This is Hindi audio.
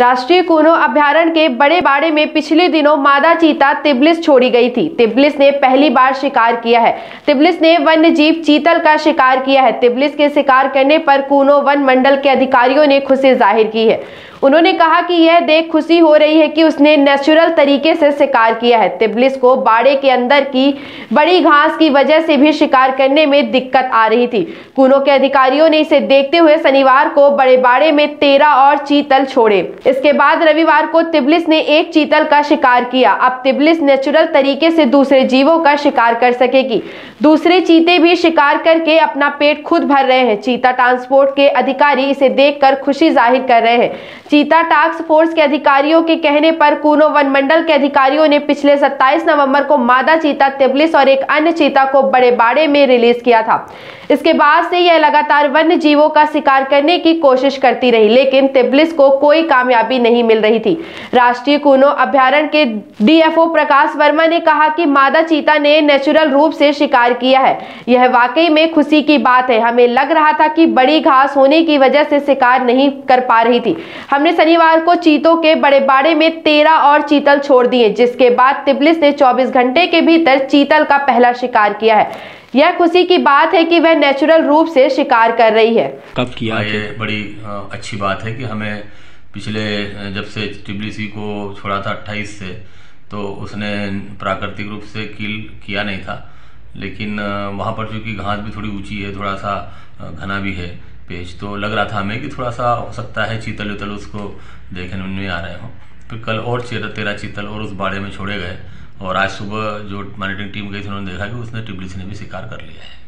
राष्ट्रीय कूनो अभ्यारण्य के बड़े बाड़े में पिछले दिनों मादा चीता तिबलिस छोड़ी गई थी। तिबलिस ने पहली बार शिकार किया है। तिबलिस ने वन्य जीव चीतल का शिकार किया है। तिबलिस के शिकार करने पर कूनो वन मंडल के अधिकारियों ने खुशी ज़ाहिर की है। उन्होंने कहा कि यह देख खुशी हो रही है कि उसने नेचुरल तरीके से शिकार किया है। तिबलिस को बाड़े के अंदर की बड़ी घास की वजह से भी शिकार करने में दिक्कत आ रही थी। कूनो के अधिकारियों ने इसे देखते हुए शनिवार को बड़े बाड़े में तेरह और चीतल छोड़े। इसके बाद रविवार को तिबलिस ने एक चीतल का शिकार किया। अब तिबलिस नेचुरल तरीके से दूसरे जीवों का शिकार कर सकेगी। दूसरे चीते भी शिकार करके अपना पेट खुद भर रहे हैं। चीता ट्रांसपोर्ट के अधिकारी इसे देखकर खुशी ज़ाहिर कर रहे हैं। चीता टास्क फोर्स के अधिकारियों के कहने पर कूनो वन मंडल के अधिकारियों ने पिछले 27 नवंबर को मादा चीता तिबलिस और एक अन्य चीता को बड़े बाड़े में रिलीज़ किया था। इसके बाद से यह लगातार वन्य जीवों का शिकार करने की कोशिश करती रही, लेकिन तिबलिस को कोई कामयाबी नहीं मिल रही थी। राष्ट्रीय कूनो अभ्यारण्य के डीएफओ प्रकाश वर्मा ने कहा कि मादा चीता ने नेचुरल रूप से शिकार किया है। यह वाकई में खुशी की बात है। हमें लग रहा था कि बड़ी घास होने की वजह से शिकार नहीं कर पा रही थी। हमने शनिवार को चीतों के बड़े बाड़े में तेरह और चीतल छोड़ दिए जिसके बाद तिबलिस ने 24 घंटे के भीतर चीतल का पहला शिकार किया है। यह खुशी की बात है कि वह नेचुरल रूप से शिकार कर रही है। कब किया? हाँ, ये बड़ी अच्छी बात है कि हमें पिछले जब से टिबलिसी को छोड़ा था अट्ठाईस से तो उसने प्राकृतिक रूप से किल किया नहीं था। लेकिन वहाँ पर चूँकि घास भी थोड़ी ऊँची है, थोड़ा सा घना भी है पेज तो लग रहा था हमें कि थोड़ा सा हो सकता है चीतल उतल उसको देखने में आ रहे हों। फिर कल और चेरा तेरह चीतल और उस बाड़े में छोड़े गए, और आज सुबह जो मॉनिटरिंग टीम गई थी, उन्होंने देखा कि उसने टिबलिसी ने भी शिकार कर लिया है।